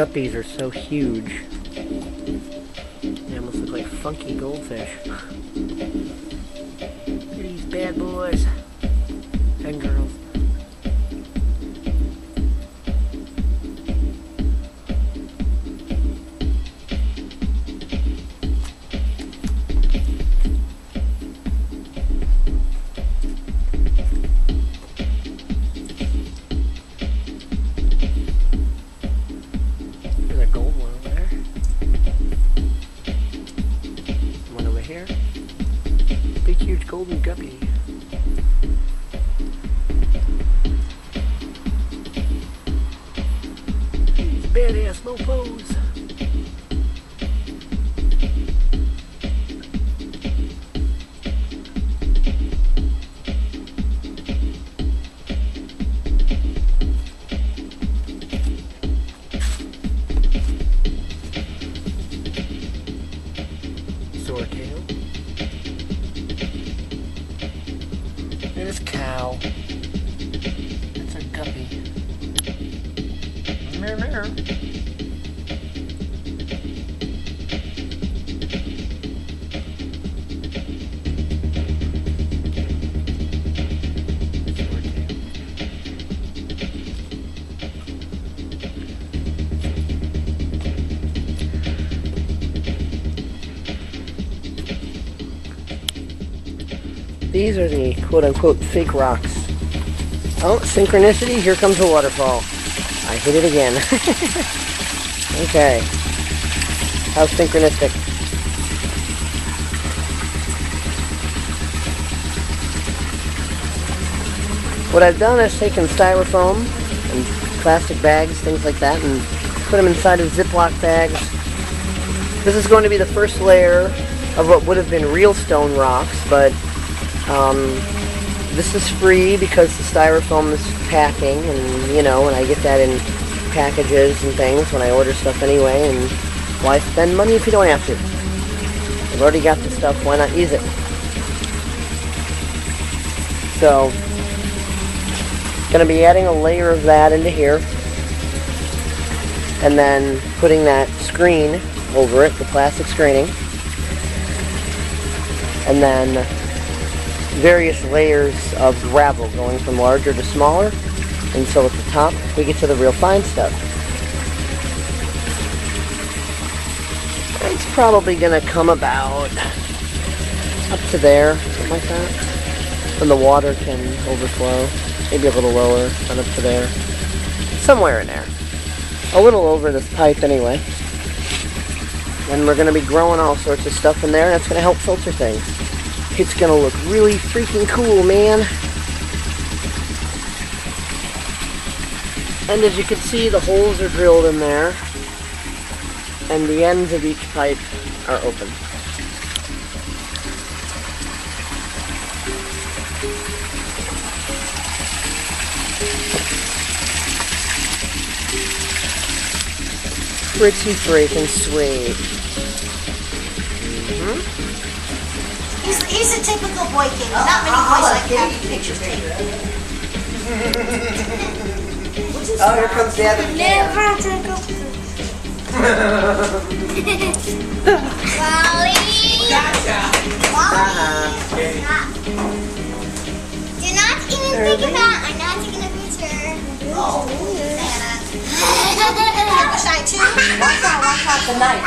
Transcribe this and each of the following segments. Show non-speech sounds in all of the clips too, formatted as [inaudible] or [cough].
guppies are so huge. They almost look like funky goldfish. Look at these bad boys and girls. Big, huge golden guppy. Badass mofos. Swordtail. These are the quote-unquote fake rocks. Oh, synchronicity, here comes a waterfall. I hit it again. [laughs] okay. How synchronistic. What I've done is taken styrofoam and plastic bags, things like that, and put them inside of Ziploc bags. This is going to be the first layer of what would have been real stone rocks, but um, this is free because the styrofoam is packing, and you know, and I get that in packages and things when I order stuff anyway. And why spend money if you don't have to? I've already got the stuff. Why not use it? So, gonna be adding a layer of that into here, and then putting that screen over it, the plastic screening, and then various layers of gravel going from larger to smaller until at the top we get to the real fine stuff. It's probably going to come about up to there, something like that. And the water can overflow. Maybe a little lower, not up to there. Somewhere in there. A little over this pipe anyway. And we're going to be growing all sorts of stuff in there, and that's going to help filter things. It's gonna look really freaking cool, man. And as you can see, the holes are drilled in there. And the ends of each pipe are open. Pretty freaking sweet. He's, he's a typical boy king. Not many boys ah, like having pictures taken. Oh, here comes the other Never take a [laughs] Wally. Wally. Stop. Do not even think about. I'm not taking a picture. Oh, Santa. Shy too. Watch out, watch out the knife.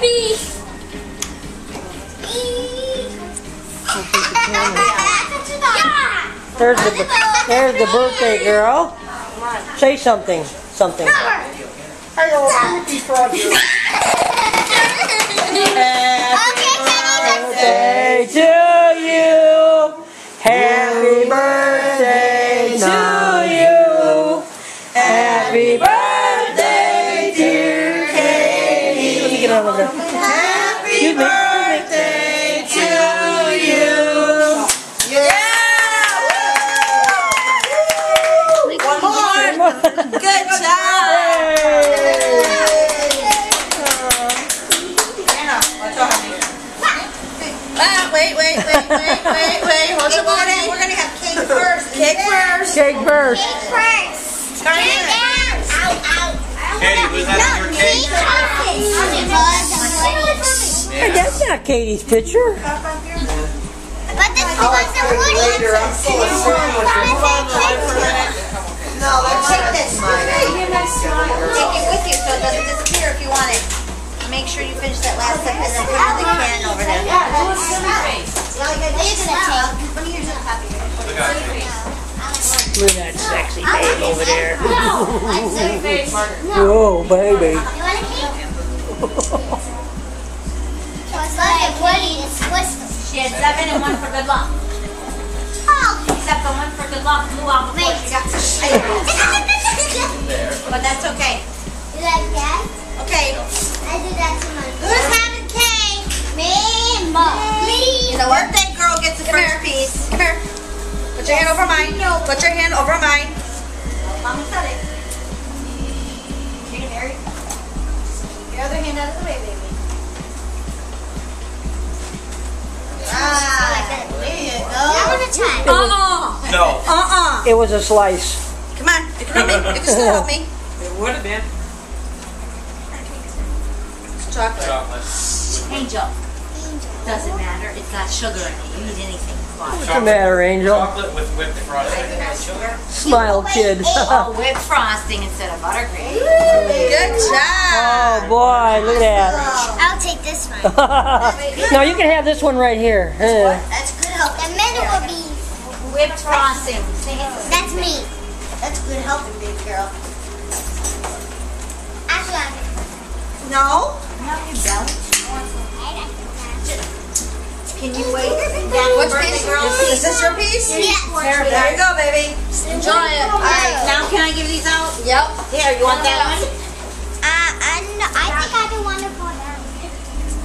Creepy. There's the, there's the birthday girl. Say something. Something. Hello, [laughs] happy Birthday to you. Happy birthday wait, wait, wait, wait. Hold your body. We're gonna have cake first. Cake first. Cake first. First. Start Get here. down. Ow, ow. Katie, was that on your cake? Hey, that's not Katie's picture. But this oh, was the woody. Take Look at that sexy babe over there. Oh, baby. You want a cake? It's like a woody. It's twisted. She had seven and one for good luck. Oh, Except the one for good luck blew out before she got [laughs] But that's okay. You like that? Okay. I do that to my Who's having cake? Me, mom. Me. The birthday girl gets the first piece. Come here. Put your hand over mine. Put your hand over mine. Mama said it. Take it, Mary. Your other hand out of the way, baby. Ah, there you go. I go. want to try. Uh-uh. No. Uh-uh. It was a slice. Come on. You can help me. You can still help me. [laughs] It would have been. It's chocolate. Chocolate. Angel. Doesn't matter. It's got sugar in it. You need anything. What's the matter, Angel? Chocolate with whipped frosting. Smile, kid. Oh, [laughs] whipped frosting instead of buttercream. Good job. Oh boy, look at that. I'll take this one. [laughs] that. no, you can have this one right here. Uh, That's good help. The middle will be. Whipped frosting. That's me. That's good helping, big girl. Actually, I'm. No? No, you don't. Can you wait? Which piece? Is this your piece? Yes. There you go, baby. Enjoy it. All right, now can I give these out? Yep. Here, you want that one? Uh, I, no, I think I do want to fall down.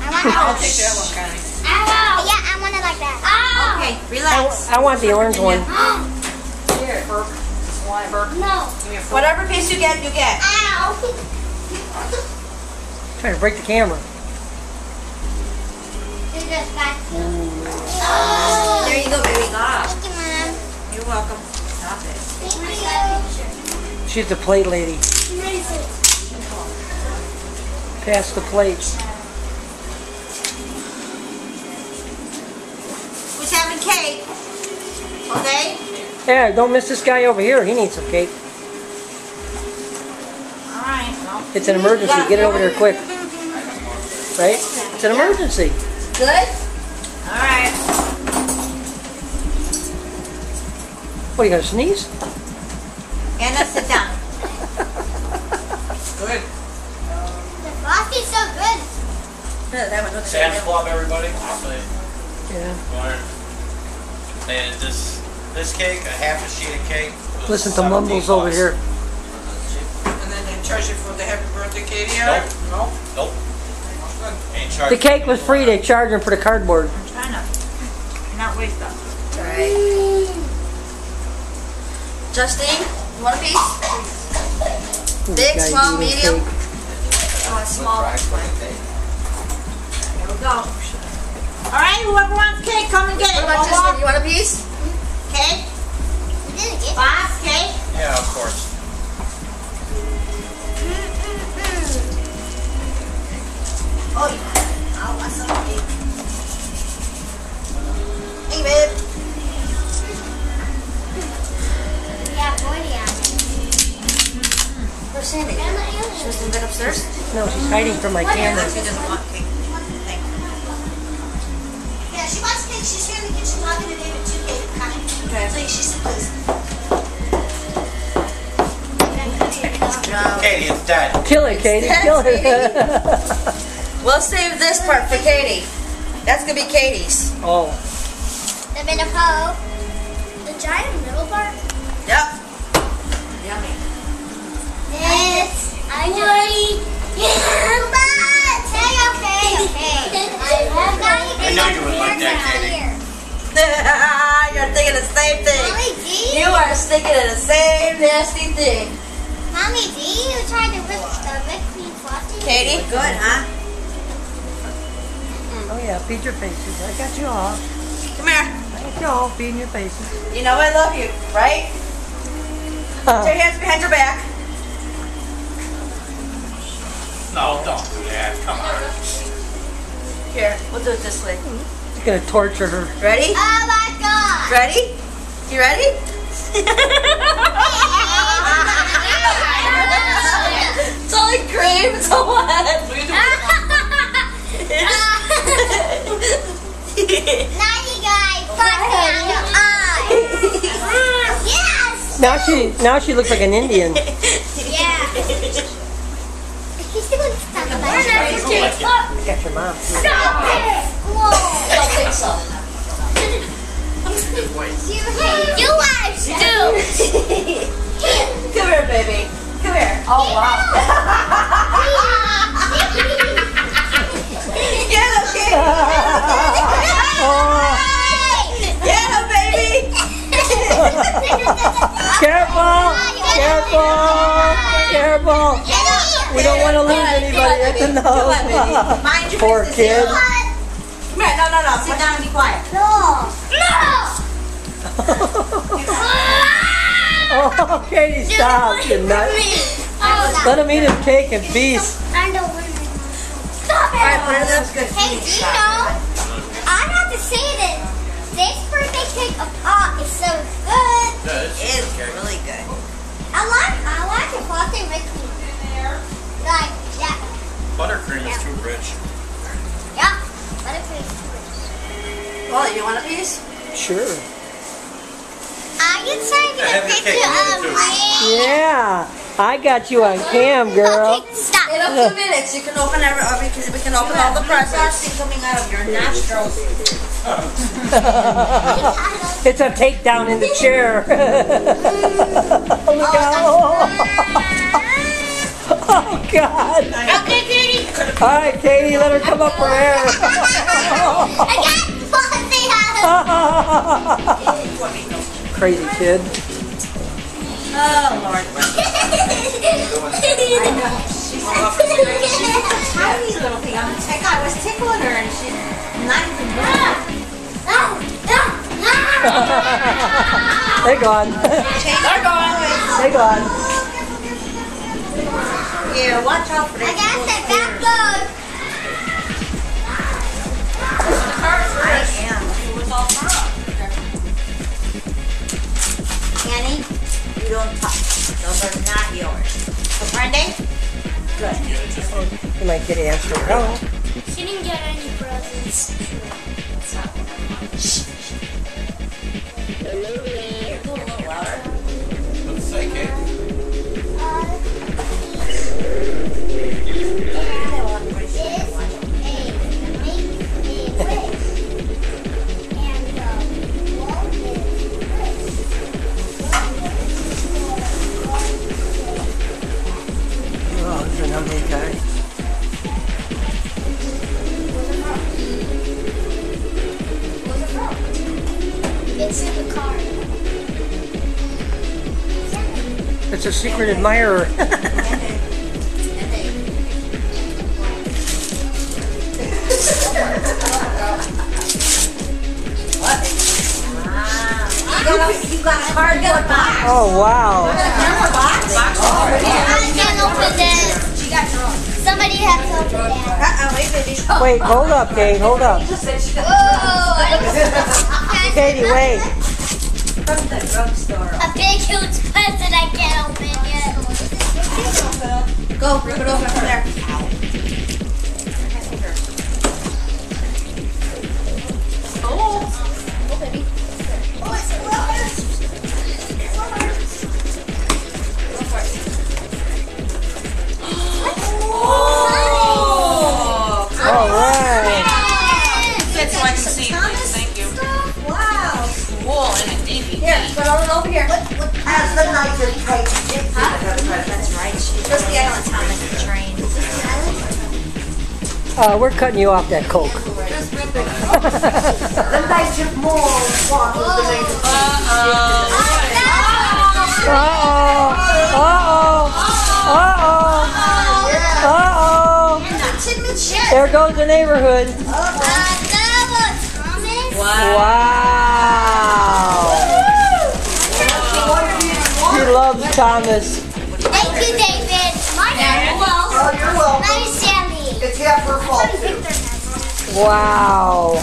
I want [laughs] to. I'll take that one, Connie. Ow. Yeah, I want it like that. Ow. Okay, relax. I want the orange one. Here. No. Whatever piece you get, you get. Ow. Trying to break the camera. This back. There you go, baby. Thank you, Mom. You're welcome. Stop it. Thank you. She's the plate lady. Pass the plate. Who's having cake? Okay? Yeah, don't miss this guy over here. He needs some cake. All right. Well, It's an emergency. Get it over there quick. Right? It's an emergency. Good? all right. What, you gonna sneeze? Anna, sit down. [laughs] Good. The frosty's so good. Yeah, that one looks Sam's good. Club, everybody. Actually, Yeah. learn. And this this cake, a half a sheet of cake. Listen to 17 mumbles over bucks. here. And then they charge you for the happy birthday, Katie? Nope. No? Nope. Ain't The cake was free. They charged him for the cardboard. I'm trying to not waste them. Alright. Justine, you want a piece? Big, small, medium? cake. Small. Here we go. All right, whoever wants cake, come and get it. What about Justine? You want a piece? Cake? You didn't get Boss, cake? Yeah, of course. Oh, Hey, babe. Yeah, 40 on it. Where's Sandy? She was in bed upstairs? No, she's hiding from my camera. She doesn't want cake. Yeah, she wants cake. She's here in the kitchen talking to David too, cake. Connie. Okay. Please, she said please. Katie, it's dead. Kill it, Katie. Kill it. [laughs] We'll save this part for Katie. That's gonna be Katie's. oh. The bit of hoe. The giant middle part? Yep. Yummy. This. I woody. But, hey, okay, okay. I know you would like that, Katie. [laughs] You're thinking the same thing. Mommy D? You are thinking of the same nasty thing. Mommy D, you tried to whip the whipped cream frosty? Katie, good, huh? Oh yeah, feed your faces. I got you all. Come here. I got you all feeding your faces. You know I love you, right? Put your hands behind your back. No, don't do that. Come on. Here, we'll do it this way. Hmm. He's gonna torture her. Ready? Oh my god. Ready? You ready? [laughs] it's all like cream. It's all wet. Naughty guy, fuck me on your eye. yes. Now she now she looks like an Indian. Yeah. He's doing stuff like that. Got your mom. Stop it. Whoa. Don't think so. You hate you wives too. Come here, baby. Come here. Oh, wow. [laughs] Careful! Careful! Careful! We don't want to lose anybody at the Come on, baby. nose. Mind your Poor business. kid. Come here. No, no, no. Sit down and be quiet. No. No. [laughs] Oh, Katie, stop, you nut. Let him eat his cake in peace. I don't want to. Stop it. All right, put it up. Good. Hey, do you know? I have to say this Sure. I can send you Yeah, a have your picture of give it to me. Yeah, I got you on cam, girl. Okay, stop. In a few minutes, you can open every, uh, because we can open all the presents. coming out of your nostrils. [laughs] It's a takedown in the chair. [laughs] Look out. [laughs] Oh, God. Okay, Katie. All right, Katie, let her come up for air. I got pussy. Crazy kid. Oh, Lord. Tiny little thing. I'm tick- I was tickling her and she's not even They're gone. They're gone. They're gone. Yeah, watch out for I that. got the back load. I am. It was. Annie, you don't touch. Those are not yours. Comprende? Good. You might get an answer. No. She didn't get any presents. Let's admirer. You [laughs] got a, you got a cardboard box. Oh, wow. Box? I can't open this. She got own. Somebody has to open that. Uh-oh, wait, baby. Wait, hold up, gang. Hold up. Oh, Katie, wait. From the drugstore. A big huge present I can't. Go, rip it open from there. All right. That's so I can see, please. Thank Uh, we're cutting you off that coke. The night more water than the Uh oh. Uh oh. Uh oh. Uh oh. There goes the neighborhood. Wow. He loves Thomas. Thank you, David. My name Oh, you're welcome. Half her fault too. Wow.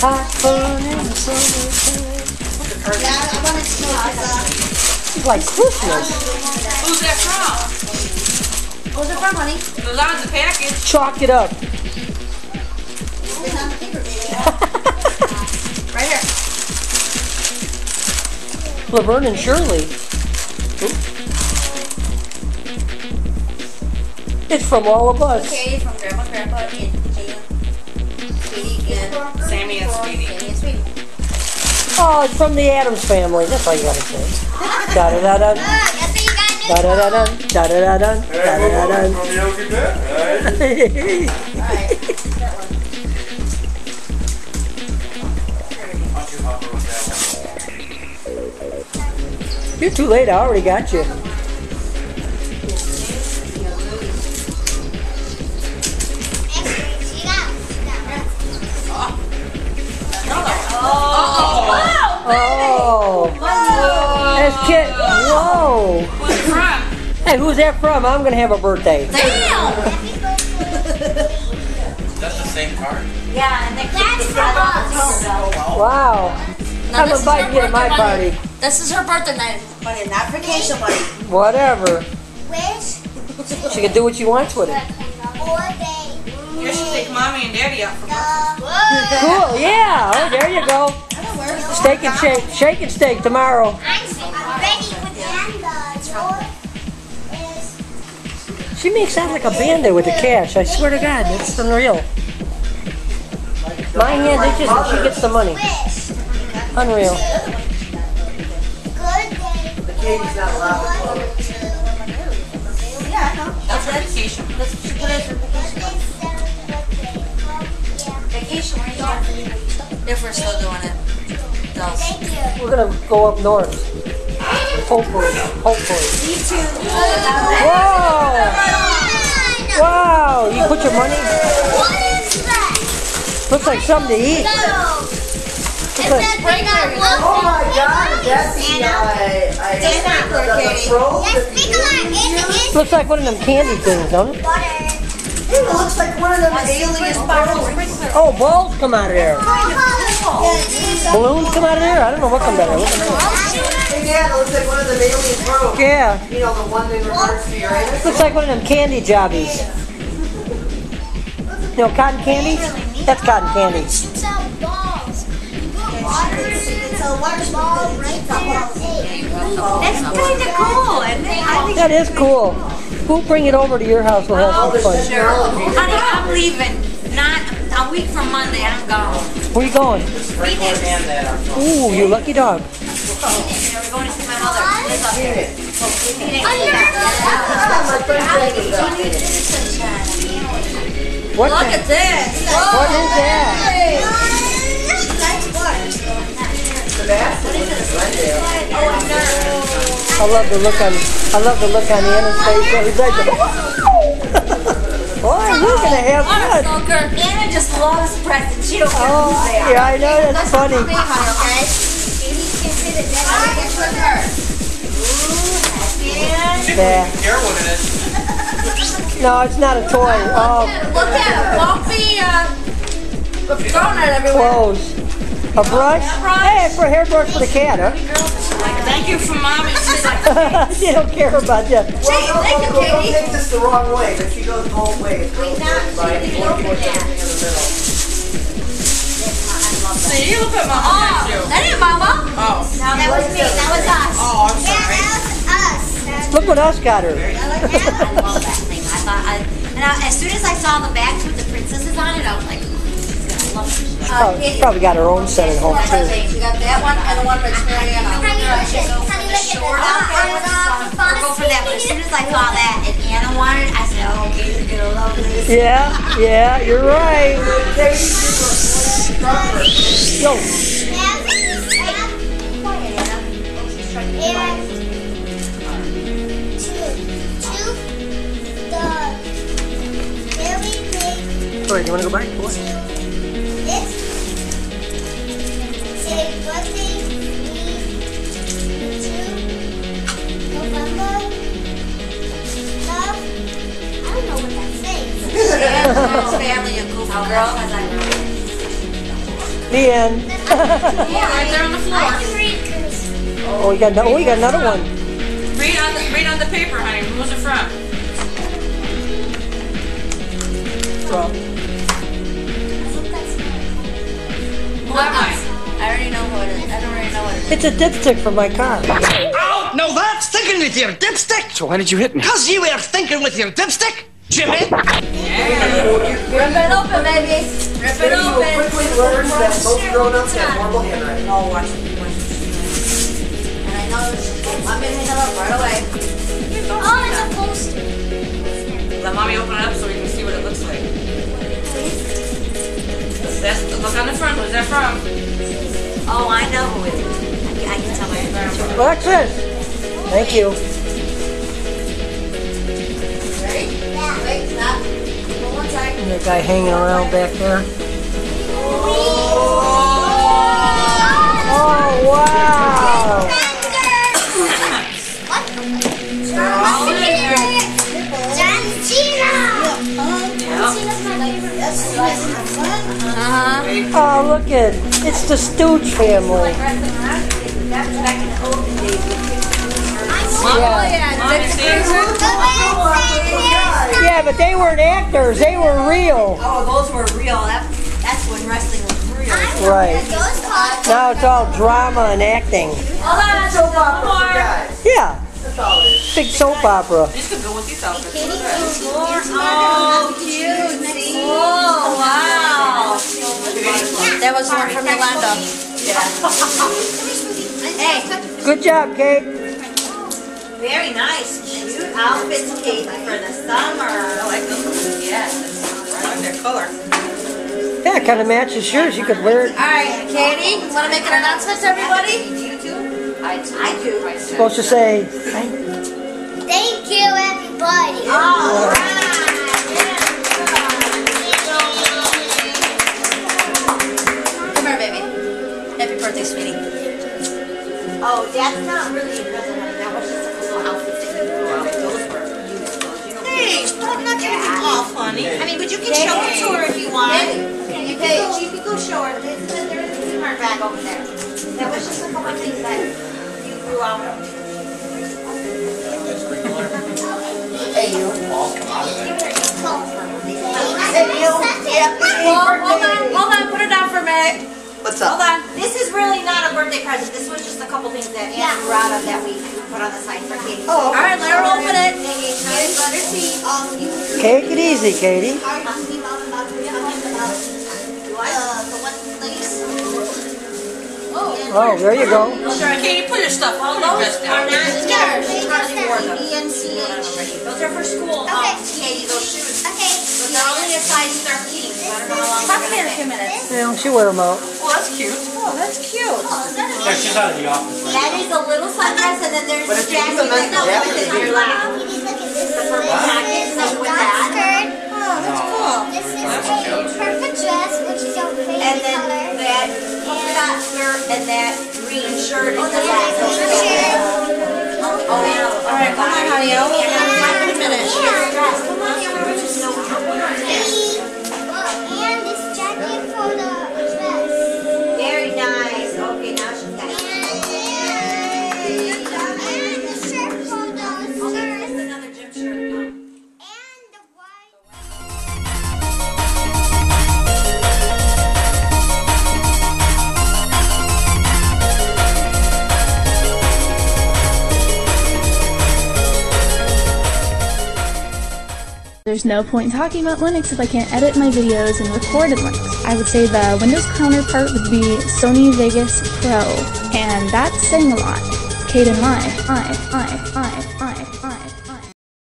Hot fun in the summertime. Yeah, I wanted to know if, uh, It's like Christmas. Who's that from? Who's it from, honey? It was on the package. Chalk it up. It's on the paper, baby. Right here. Laverne and Shirley. It's from all of us. Katie from Grandma, Grandpa, and Jane. And Sammy and Sweetie. Sammy and Sweetie. Oh, it's from the Addams family. That's all you gotta say. Da da da da. I think you got Da da da da. Da da da da. Da da da From Yogi Bear. da. Why don't you help her with that one? You're too late. I already got you from? Hey, who's that from? I'm gonna have a birthday. Damn! That's the same card? Yeah, and then That's Katie from us. the Wow. Now, I'm this is inviting her you to my birthday party. This is her birthday night. money, not vacation money. Whatever. Wish She can do what she wants with it. or they. You should take mommy and daddy out for The Cool. Yeah. Oh, there you go. Steak and shake. Shake and steak tomorrow. She makes out like a bandit with the cash. I swear to God, it's unreal. My hand itches and she gets the money. Unreal. Good day. The Katie's not allowed to One, close. two, three. Yeah, I know. That's vacation. Let's put it for vacation. Birthday, seven, birthday. Yeah. Vacation, where are you going? If we're still doing it. We're gonna go up north. Hopefully. Hopefully. Whoa! Wow! You put your money. What is that? Looks like something to eat. No. Looks like, Oh my god, that's the, I, the, the froze. Yes, Nicola, it is looks like one of them candy things, don't it? It looks like one of them alien balls. Oh, balls come out of there. Balloons come out of there? I don't know what comes out of there. Look at that. Yeah, it looks like one of the alien balls. Yeah. You know, the one in regards to Uranus. Looks like one of them candy jobbies. You know, cotton candy? That's cotton candy. Shoots out balls. It's a water ball, Right. That's kind of cool, isn't it? I think That is cool. We'll bring it over to your house. We'll have some oh, fun. Honey, I'm leaving. Not a week from Monday. I'm gone. Where are you going? Sprinkle and that on top. Ooh, you lucky dog. We're going to see my mother. Liz up here. What Look at this. What is that? I love the look on I love the look on Anna's face. He's like, Boy, we're gonna have fun. Smoker. Anna just loves presents. She don't care Oh, who they are. yeah, I know that's funny. Yeah. Care what it is. [laughs] No, it's not a toy. Oh, Look at it. Won't be uh, throwing it everywhere. clothes. A brush? Hey, for a hairbrush for the cat, huh? Thank you for mommy. She's like, [laughs] she don't care about that. Well, don't, don't, don't take this the wrong way, but she goes both ways. Wait, right? One more thing in the middle. see, you look at my Oh, mom too. that ain't mama. Oh, That was me. That was us. oh, I'm Yeah, sorry. that was us. Look what us got her. I love that thing. I thought, I, and I, as soon as I saw the bags with the princesses on it, I was like, she's gonna love this. Probably, probably got her own set at home too. it. You got that one and the one with uh, Mariana. Honey, look at this. Go for Honey, the look at short outfit. I was off Or go for that. But as soon as I saw that and Anna wanted, I said, oh, okay, you're gonna love this. Yeah, yeah, you're right. Yo, sorry, you wanna go back? What? family of goofy girls. The end. Yeah, right there on the floor. I can read cursive. oh, you got no, oh, you got another one. Read on the read on the paper, honey. Who's it from? Well, Who am I? I already know what it is. I don't already know what it is. it's a dipstick for my car. Oh, no, that's thinking with your dipstick. So why did you hit me? Cause you were thinking with your dipstick, Jimmy. Rip it open, baby. Rip it open. quickly learned that most grown-ups have horrible handwriting. Oh, watch it. Watch it. And I know I'm gonna hang it up right away. Oh, it's a poster. Let mommy open it up so we can see what it looks like. That's look on the front. Who's that from? Oh, I know who it is. I can, I can tell by Alexis! Thank you. And that guy hanging around back there. Oh, wow! John Uh-huh. Oh, look at it. It's the Stooge family. That's back in the olden days. Yeah. Mommy, see? Yeah, but they weren't actors. They were real. Oh, those were real. That, that's when wrestling was real. Right. Now it's all drama and acting. Hold on, soap opera. Yeah. Big soap opera. These could go with these outfits. Oh, oh cute. Oh, wow. That was one from Yolanda. Hey, Good job, Kate. Very nice. Cute outfits, Kate, for the summer. Oh, I like those. Yes. I like that color. Yeah, it kind of matches yours. You could wear it. All right, Katie, you want to make an announcement to everybody? Do you too? I do. I do. Supposed to say, Thank you, everybody. All right. Come here, baby. Happy birthday, sweetie. Oh, that's not really a present, You know, Hey, I'm not giving you off, honey. I mean, but you can show it to her if you want. You can go, you can go show her. There's, there's a smart bag over there. That was just a couple of things that you grew out of. Hey, you. Balls come out of it. Well, hold on, hold on, put it down for a minute. What's up? Hold on. This is really not a birthday present. This was just a couple things that Anne grew out of that we put on the side for Katie. Oh, All right, let her open it. Katie, let her see. Um, you take it easy, Katie. Oh, there you go. Katie, put your stuff on. Put your Those best are down. not yours. She hardly wore them. B and C H. Those are for school. Um, Okay. Katie, those shoes. Okay. But they're only a size 13, so I don't know how long they're gonna fit. minutes. Yeah, she wear them out. Oh, that's cute. Oh, that's cute. Yeah, she's out of the office right That is a little sundress, and then there's But if you jacket use them that as goes jackets, with it on you're your lap. Look. The purple with that. skirt. Oh, that's cool. This is a perfect dress, which is your favorite And then color. that polka dot skirt and that green shirt is the back. Oh, oh, yeah. All right, come on, honey. I'll be in a minute. There's no point in talking about Linux if I can't edit my videos and record in Linux. I would say the Windows counterpart would be Sony Vegas Pro, and that's saying a lot. And I, I, I, I,